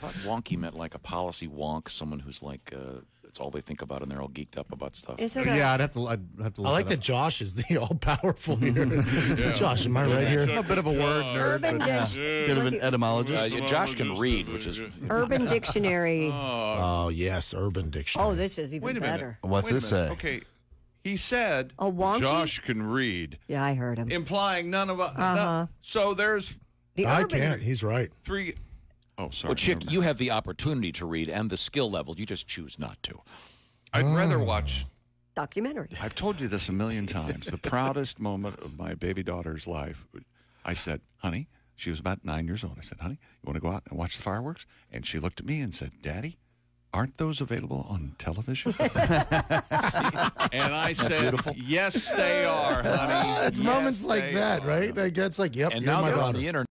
thought wonky meant like a policy wonk, someone who's like, uh, it's all they think about and they're all geeked up about stuff. Is it a, Yeah, I'd have to. I'd have to. I like it that up. Josh is the all powerful here. Josh, am I right here? A bit of a word nerd. Urban but, yeah. Bit of an etymologist. Uh, Josh can read, which is Urban Dictionary? Oh yes, Urban Dictionary. Oh, this is even Wait a better. minute. What's Wait this minute. say? Okay. He said A wonky? Josh can read, Yeah, I heard him. implying none of us. Uh-huh. so there's The I urban. can't. He's right. three Oh, sorry. Well, Chick, you have the opportunity to read and the skill level. You just choose not to. I'd rather watch documentary. I've told you this a million times. The proudest moment of my baby daughter's life, I said, honey, she was about nine years old. I said, honey, you want to go out and watch the fireworks? And she looked at me and said, Daddy, aren't those available on television? and I said, yes, they are, honey. It's Yes, moments like that, are." right? Like that's like, yep, And you're now my they're on daughter. the internet.